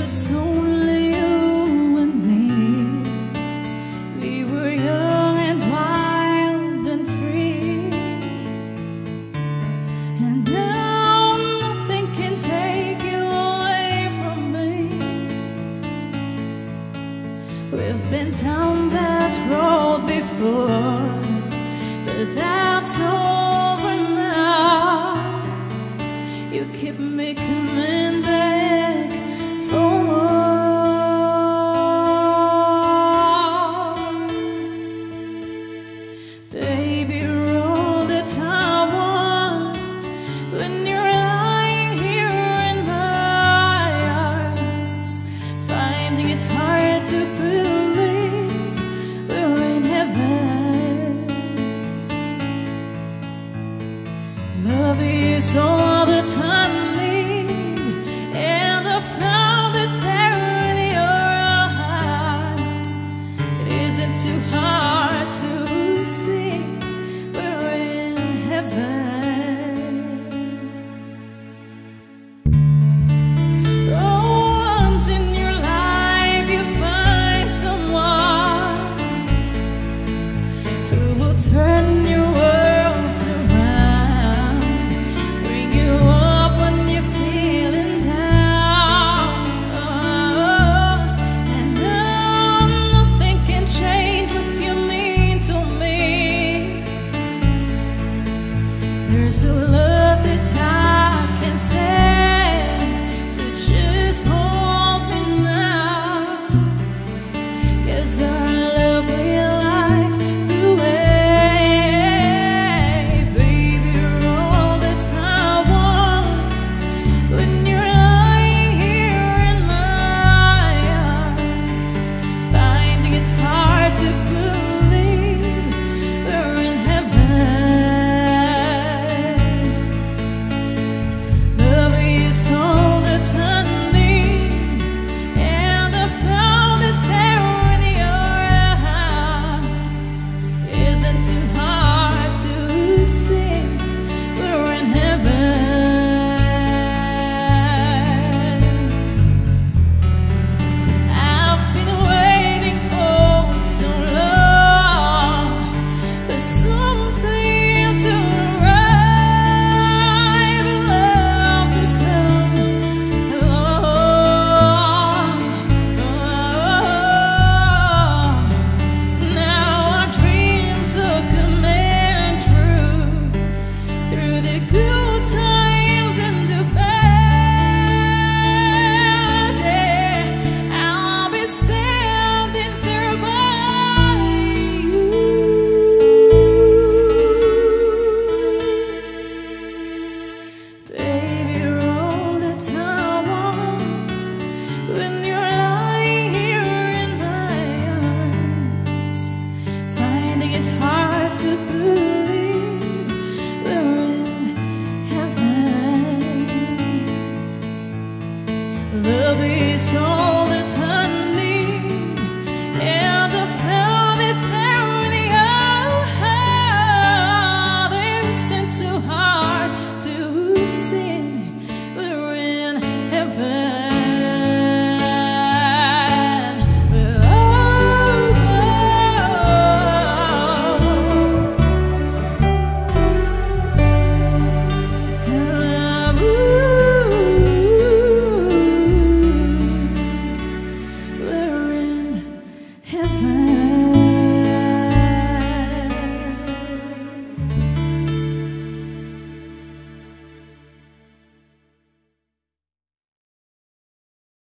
was only you and me. We were young and wild and free. And now nothing can take you away from me. We've been down that road before, but that's all. so